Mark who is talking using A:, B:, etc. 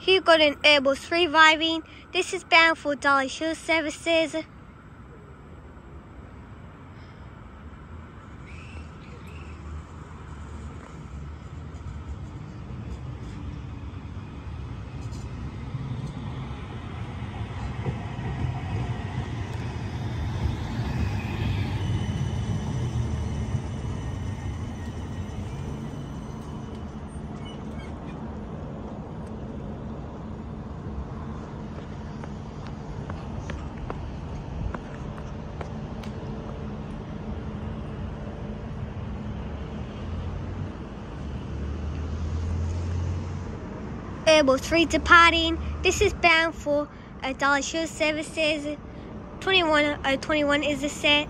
A: Here got an Urbos 3 Viving. This is bound for Dulwich Hill Services. Urbos 3 departing. This is bound for a Dulwich Hill Services. 21, uh, 21 is the set.